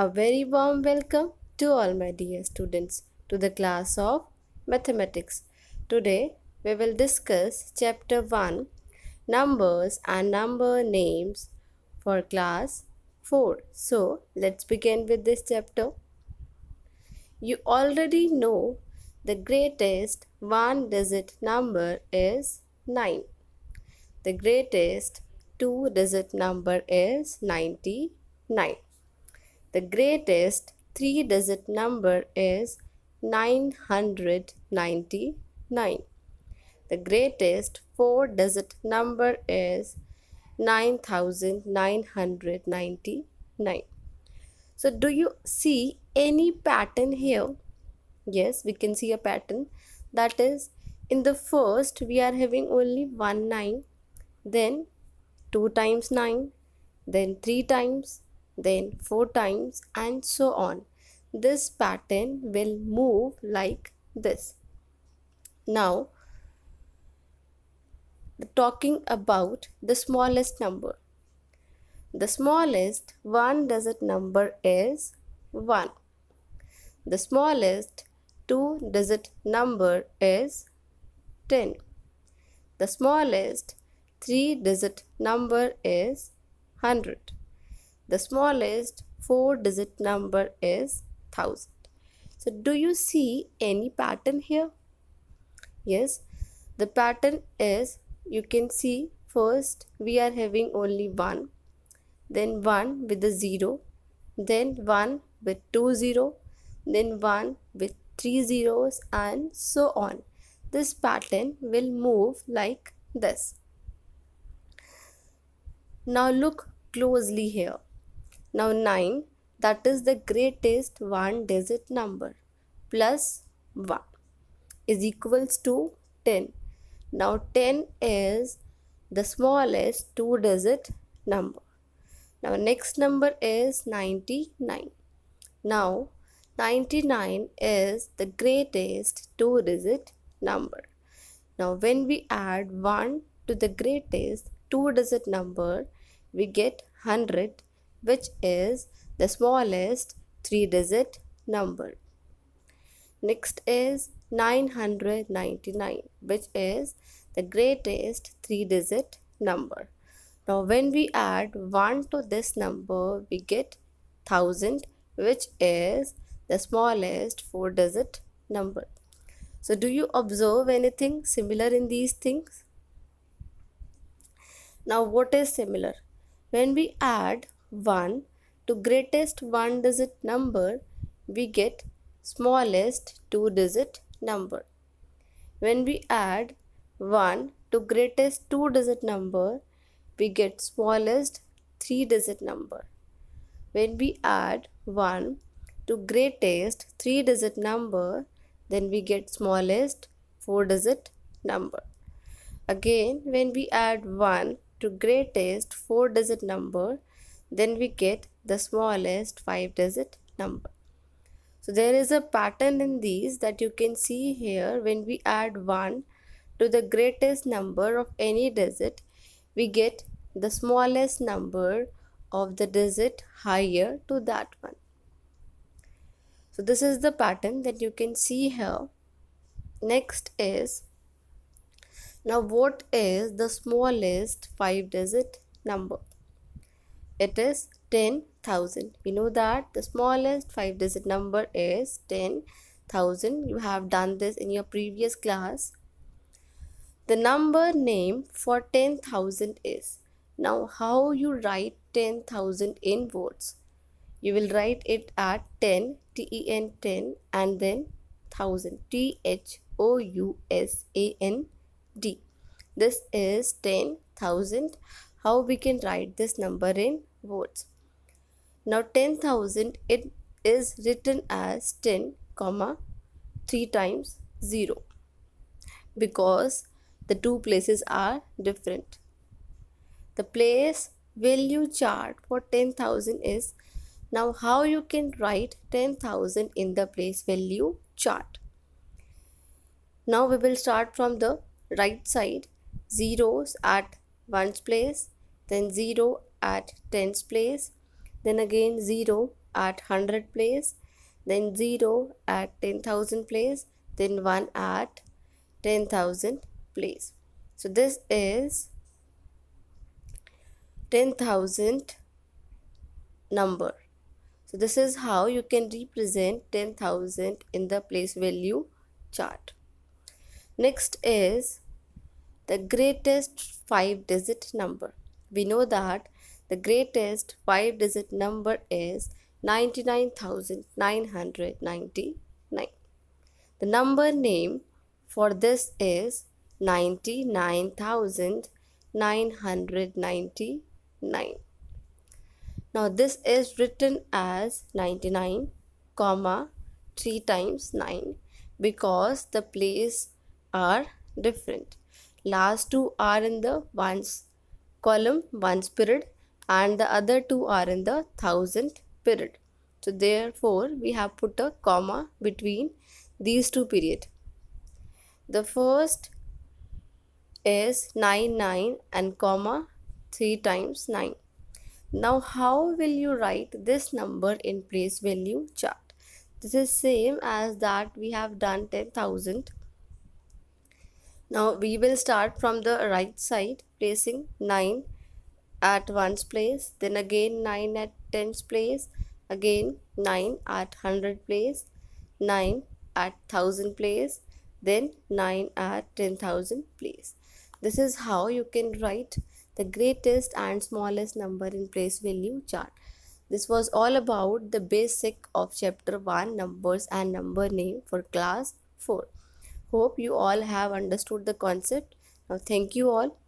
A very warm welcome to all my dear students to the class of mathematics. Today we will discuss chapter 1 numbers and number names for class 4. So let's begin with this chapter. You already know the greatest one digit number is 9. The greatest two digit number is 99. The greatest three digit number is 999. The greatest four digit number is 9999. So, do you see any pattern here? Yes, we can see a pattern that is in the first we are having only one 9 then 2 times 9 then 3 times then 4 times and so on. This pattern will move like this. Now talking about the smallest number. The smallest one digit number is 1 the smallest two digit number is 10 the smallest three digit number is 100 the smallest four digit number is 1000 so do you see any pattern here? Yes. The pattern is you can see first we are having only one then one with a zero then one with two zero then one with three zeros and so on. This pattern will move like this. Now look closely here now 9 that is the greatest one digit number plus 1 is equals to 10. Now 10 is the smallest two digit number. Now next number is 99. Now 99 is the greatest two digit number. Now when we add 1 to the greatest two digit number we get 100 which is the smallest three digit number. Next is 999 which is the greatest three digit number. Now when we add 1 to this number we get 1000 which is the smallest four digit number. So do you observe anything similar in these things? Now what is similar? When we add 1 to greatest one digit number we get smallest two digit number. When we add 1 to greatest two digit number we get smallest three digit number. When we add 1 to greatest three digit number then we get smallest four digit number. Again when we add 1 to greatest four digit number then we get the smallest five digit number. So there is a pattern in these that you can see here when we add 1 to the greatest number of any digit we get the smallest number of the digit higher to that one. So this is the pattern that you can see here. Next is now what is the smallest 5 digit number? It is 10,000. We know that the smallest 5 digit number is 10,000. You have done this in your previous class. The number name for 10,000 is. Now how you write 10,000 in words? You will write it at 10, T-E-N 10 and then 1000, T-H-O-U-S-A-N-D. This is 10,000. How we can write this number in words. Now 10,000 it is written as 10 comma 3 times 0 because the two places are different. The place value chart for 10,000 is now how you can write 10,000 in the place value chart. Now we will start from the right side zeros at ones place then 0 at tens place then again 0 at 100 place then 0 at 10000 place then 1 at 10000 place. So this is 10000 number. So this is how you can represent 10000 in the place value chart. Next is the greatest 5 digit number we know that the greatest 5 digit number is 99,999. The number name for this is 99,999. Now this is written as 99 comma 3 times 9 because the place are different. Last two are in the ones column ones period and the other two are in the thousand period. So therefore we have put a comma between these two period. The first is 9 9 and comma 3 times 9. Now how will you write this number in place value chart? This is same as that we have done 10,000. Now we will start from the right side placing 9 at ones place then again 9 at tens place again 9 at 100 place 9 at 1000 place then 9 at 10000 place. This is how you can write the greatest and smallest number in place value chart. This was all about the basic of chapter 1 numbers and number name for class 4 hope you all have understood the concept. Now thank you all